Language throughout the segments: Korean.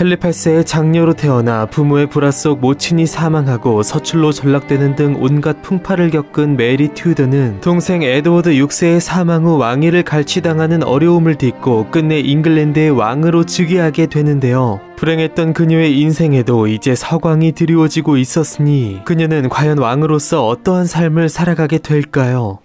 헨리 8세의 장녀로 태어나 부모의 불화 속 모친이 사망하고 서출로 전락되는 등 온갖 풍파를 겪은 메리 튜더는 동생 에드워드 6세의 사망 후 왕위를 갈취당하는 어려움을 딛고 끝내 잉글랜드의 왕으로 즉위하게 되는데요. 불행했던 그녀의 인생에도 이제 서광이 드리워지고 있었으니 그녀는 과연 왕으로서 어떠한 삶을 살아가게 될까요?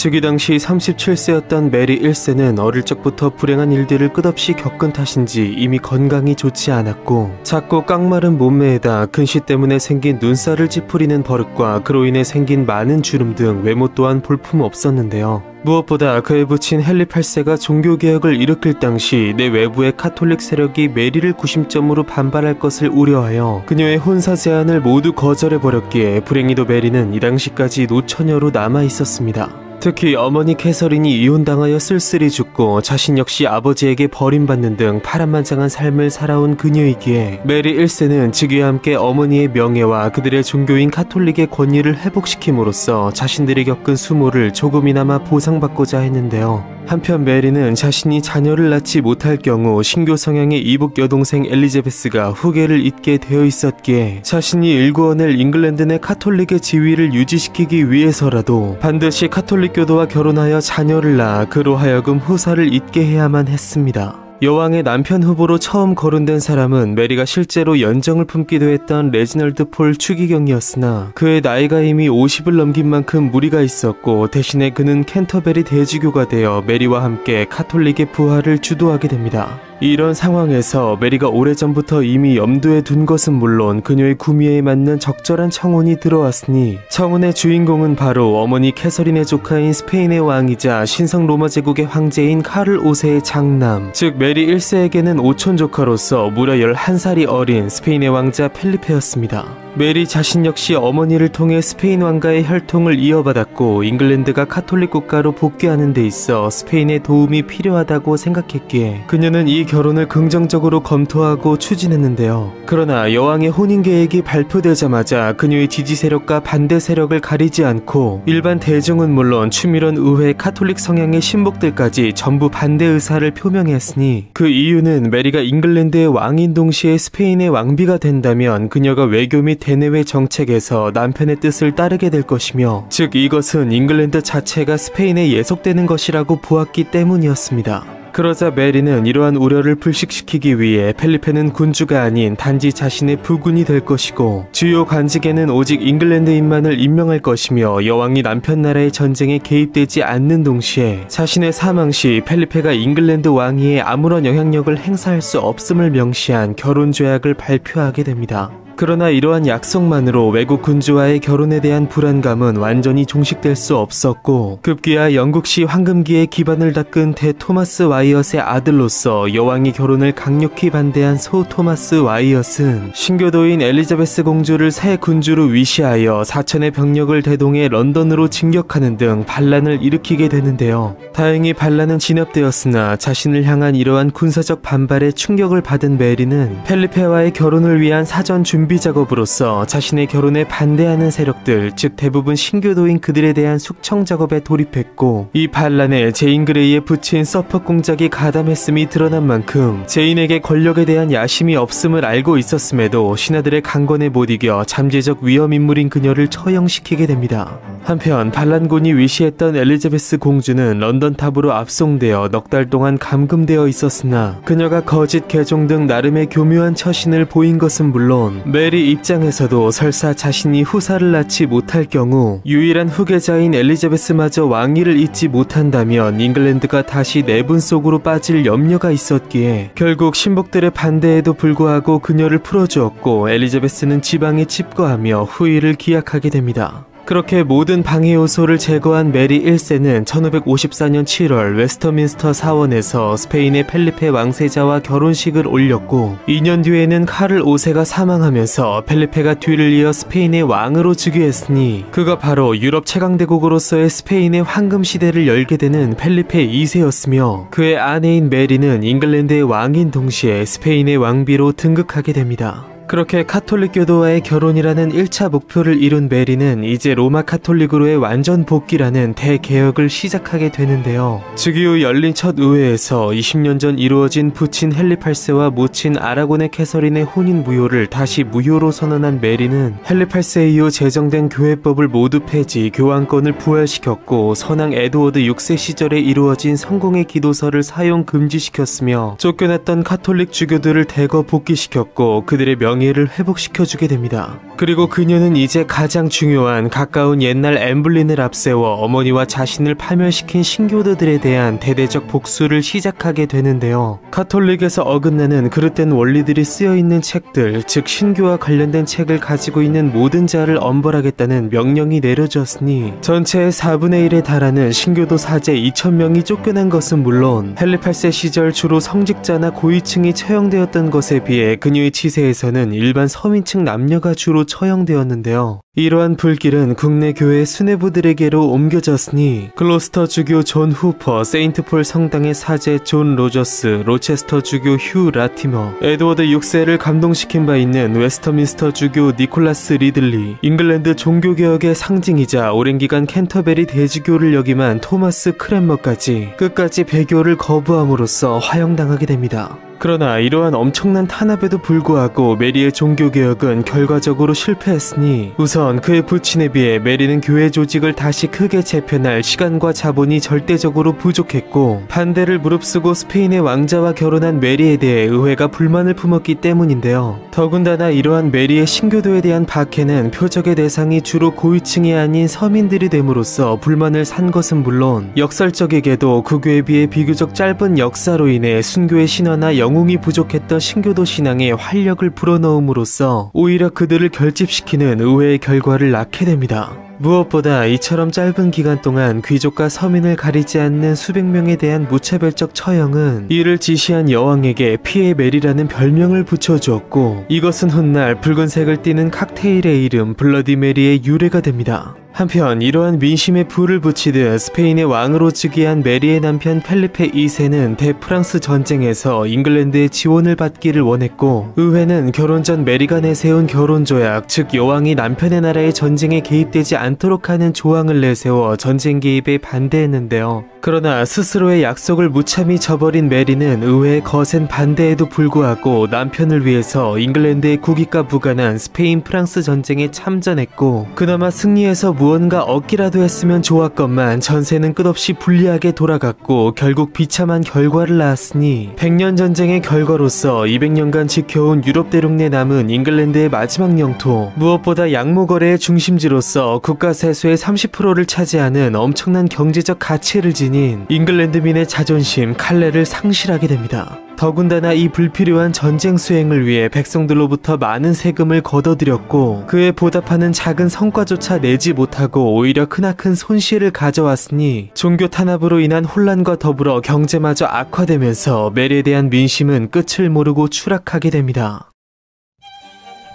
즉위 당시 37세였던 메리 1세는 어릴 적부터 불행한 일들을 끝없이 겪은 탓인지 이미 건강이 좋지 않았고 작고 깡마른 몸매에다 근시 때문에 생긴 눈살을 찌푸리는 버릇과 그로 인해 생긴 많은 주름 등 외모 또한 볼품 없었는데요. 무엇보다 그의 부친 헨리 8세가 종교개혁을 일으킬 당시 내 외부의 카톨릭 세력이 메리를 구심점으로 반발할 것을 우려하여 그녀의 혼사 제안을 모두 거절해버렸기에 불행히도 메리는 이 당시까지 노처녀로 남아 있었습니다. 특히 어머니 캐서린이 이혼당하여 쓸쓸히 죽고 자신 역시 아버지에게 버림받는 등 파란만장한 삶을 살아온 그녀이기에 메리 1세는 즉위와 함께 어머니의 명예와 그들의 종교인 카톨릭의 권위를 회복시킴으로써 자신들이 겪은 수모를 조금이나마 보상받고자 했는데요. 한편 메리는 자신이 자녀를 낳지 못할 경우 신교 성향의 이복 여동생 엘리자베스가 후계를 잇게 되어 있었기에 자신이 일구어낼 잉글랜드 내 카톨릭의 지위를 유지시키기 위해서라도 반드시 카톨릭 교도와 결혼하여 자녀를 낳아 그로 하여금 후사를 잇게 해야만 했습니다. 여왕의 남편 후보로 처음 거론된 사람은 메리가 실제로 연정을 품기도 했던 레지널드 폴 추기경이었으나 그의 나이가 이미 50을 넘긴 만큼 무리가 있었고 대신에 그는 캔터베리 대주교가 되어 메리와 함께 카톨릭의 부활을 주도하게 됩니다. 이런 상황에서 메리가 오래전부터 이미 염두에 둔 것은 물론 그녀의 구미에 맞는 적절한 청혼이 들어왔으니 청혼의 주인공은 바로 어머니 캐서린의 조카인 스페인의 왕이자 신성 로마 제국의 황제인 카를 5세의 장남 즉 메리 1세에게는 오촌 조카로서 무려 11살이 어린 스페인의 왕자 펠리페였습니다. 메리 자신 역시 어머니를 통해 스페인 왕가의 혈통을 이어받았고 잉글랜드가 카톨릭 국가로 복귀하는 데 있어 스페인의 도움이 필요하다고 생각했기에 그녀는 이 결혼을 긍정적으로 검토하고 추진했는데요. 그러나 여왕의 혼인 계획이 발표되자마자 그녀의 지지 세력과 반대 세력을 가리지 않고 일반 대중은 물론 추밀원 의회 카톨릭 성향의 신복들까지 전부 반대 의사를 표명했으니 그 이유는 메리가 잉글랜드의 왕인 동시에 스페인의 왕비가 된다면 그녀가 외교 및 대내외 정책에서 남편의 뜻을 따르게 될 것이며 즉 이것은 잉글랜드 자체가 스페인에 예속되는 것이라고 보았기 때문이었습니다. 그러자 메리는 이러한 우려를 불식시키기 위해 펠리페는 군주가 아닌 단지 자신의 부군이 될 것이고 주요 관직에는 오직 잉글랜드인만을 임명할 것이며 여왕이 남편 나라의 전쟁에 개입되지 않는 동시에 자신의 사망 시 펠리페가 잉글랜드 왕위에 아무런 영향력을 행사할 수 없음을 명시한 결혼 조약을 발표하게 됩니다. 그러나 이러한 약속만으로 외국 군주와의 결혼에 대한 불안감은 완전히 종식될 수 없었고 급기야 영국시 황금기의 기반을 닦은 대 토마스 와이엇의 아들로서 여왕이 결혼을 강력히 반대한 소 토마스 와이엇은 신교도인 엘리자베스 공주를 새 군주로 위시하여 사천의 병력을 대동해 런던으로 진격하는 등 반란을 일으키게 되는데요. 다행히 반란은 진압되었으나 자신을 향한 이러한 군사적 반발에 충격을 받은 메리는 펠리페와의 결혼을 위한 사전 준비 준비 작업으로서 자신의 결혼에 반대하는 세력들, 즉 대부분 신교도인 그들에 대한 숙청 작업에 돌입했고 이 반란에 제인 그레이의 부친 서퍽 공작이 가담했음이 드러난 만큼 제인에게 권력에 대한 야심이 없음을 알고 있었음에도 신하들의 강권에 못 이겨 잠재적 위험 인물인 그녀를 처형시키게 됩니다. 한편 반란군이 위시했던 엘리자베스 공주는 런던 탑으로 압송되어 넉 달 동안 감금되어 있었으나 그녀가 거짓 개종 등 나름의 교묘한 처신을 보인 것은 물론 메리 입장에서도 설사 자신이 후사를 낳지 못할 경우 유일한 후계자인 엘리자베스마저 왕위를 잇지 못한다면 잉글랜드가 다시 내분 속으로 빠질 염려가 있었기에 결국 심복들의 반대에도 불구하고 그녀를 풀어주었고 엘리자베스는 지방에 칩거하며 후일을 기약하게 됩니다. 그렇게 모든 방해 요소를 제거한 메리 1세는 1554년 7월 웨스트민스터 사원에서 스페인의 펠리페 왕세자와 결혼식을 올렸고 2년 뒤에는 카를 5세가 사망하면서 펠리페가 뒤를 이어 스페인의 왕으로 즉위했으니 그가 바로 유럽 최강대국으로서의 스페인의 황금 시대를 열게 되는 펠리페 2세였으며 그의 아내인 메리는 잉글랜드의 왕인 동시에 스페인의 왕비로 등극하게 됩니다. 그렇게 카톨릭교도와의 결혼이라는 1차 목표를 이룬 메리는 이제 로마 카톨릭으로의 완전 복귀라는 대개혁을 시작하게 되는데요. 즉위 후 열린 첫 의회에서 20년 전 이루어진 부친 헨리 8세와 모친 아라곤의 캐서린의 혼인 무효를 다시 무효로 선언한 메리는 헨리 8세 이후 제정된 교회법을 모두 폐지, 교황권을 부활시켰고 선왕 에드워드 6세 시절에 이루어진 성공회 기도서를 사용 금지시켰으며 쫓겨났던 카톨릭 주교들을 대거 복귀시켰고 그들의 명예를 회복시켜주게 됩니다. 그리고 그녀는 이제 가장 중요한 가까운 옛날 앤 불린을 앞세워 어머니와 자신을 파멸시킨 신교도들에 대한 대대적 복수를 시작하게 되는데요. 카톨릭에서 어긋나는 그릇된 원리들이 쓰여 있는 책들, 즉 신교와 관련된 책을 가지고 있는 모든 자를 엄벌하겠다는 명령이 내려졌으니 전체의 4분의 1에 달하는 신교도 사제 2천명이 쫓겨난 것은 물론 헨리 8세 시절 주로 성직자나 고위층이 처형되었던 것에 비해 그녀의 치세에서는 일반 서민층 남녀가 주로 처형되었는데요. 이러한 불길은 국내 교회 수뇌부들에게로 옮겨졌으니 글로스터 주교 존 후퍼, 세인트폴 성당의 사제 존 로저스, 로체스터 주교 휴 라티머, 에드워드 6세를 감동시킨 바 있는 웨스트민스터 주교 니콜라스 리들리, 잉글랜드 종교개혁의 상징이자 오랜 기간 캔터베리 대주교를 역임한 토마스 크랜머까지 끝까지 배교를 거부함으로써 화형당하게 됩니다. 그러나 이러한 엄청난 탄압에도 불구하고 메리의 종교개혁은 결과적으로 실패했으니 우선 그의 부친에 비해 메리는 교회 조직을 다시 크게 재편할 시간과 자본이 절대적으로 부족했고 반대를 무릅쓰고 스페인의 왕자와 결혼한 메리에 대해 의회가 불만을 품었기 때문인데요. 더군다나 이러한 메리의 신교도에 대한 박해는 표적의 대상이 주로 고위층이 아닌 서민들이 됨으로써 불만을 산 것은 물론 역설적이게도 구교에 비해 비교적 짧은 역사로 인해 순교의 신화나 영 영웅이 부족했던 신교도 신앙에 활력을 불어넣음으로써 오히려 그들을 결집시키는 의외의 결과를 낳게 됩니다. 무엇보다 이처럼 짧은 기간 동안 귀족과 서민을 가리지 않는 수백 명에 대한 무차별적 처형은 이를 지시한 여왕에게 피의 메리라는 별명을 붙여주었고 이것은 훗날 붉은색을 띠는 칵테일의 이름 블러디 메리의 유래가 됩니다. 한편 이러한 민심에 불을 붙이듯 스페인의 왕으로 즉위한 메리의 남편 펠리페 2세는 대프랑스 전쟁에서 잉글랜드의 지원을 받기를 원했고 의회는 결혼 전 메리가 내세운 결혼 조약 즉 여왕이 남편의 나라의 전쟁에 개입되지 않도록 하는 조항을 내세워 전쟁 개입에 반대했는데요. 그러나 스스로의 약속을 무참히 저버린 메리는 의회의 거센 반대에도 불구하고 남편을 위해서 잉글랜드의 국익과 무관한 스페인 프랑스 전쟁에 참전했고 그나마 승리해서 무언가 얻기라도 했으면 좋았건만 전세는 끝없이 불리하게 돌아갔고 결국 비참한 결과를 낳았으니 백년 전쟁의 결과로서 200년간 지켜온 유럽 대륙 내 남은 잉글랜드의 마지막 영토 무엇보다 양모 거래의 중심지로서 국가 세수의 30%를 차지하는 엄청난 경제적 가치를 지닌 잉글랜드민의 자존심 칼레를 상실하게 됩니다. 더군다나 이 불필요한 전쟁 수행을 위해 백성들로부터 많은 세금을 걷어들였고 그에 보답하는 작은 성과조차 내지 못하고 오히려 크나큰 손실을 가져왔으니 종교 탄압으로 인한 혼란과 더불어 경제마저 악화되면서 멜에 대한 민심은 끝을 모르고 추락하게 됩니다.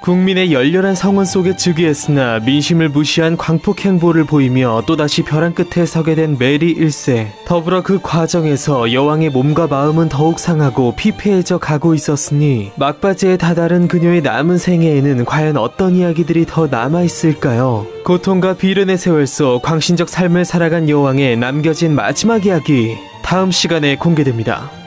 국민의 열렬한 성원 속에 즉위했으나 민심을 무시한 광폭 행보를 보이며 또다시 벼랑 끝에 서게 된 메리 1세. 더불어 그 과정에서 여왕의 몸과 마음은 더욱 상하고 피폐해져 가고 있었으니 막바지에 다다른 그녀의 남은 생애에는 과연 어떤 이야기들이 더 남아 있을까요? 고통과 비련의 세월 속 광신적 삶을 살아간 여왕의 남겨진 마지막 이야기 다음 시간에 공개됩니다.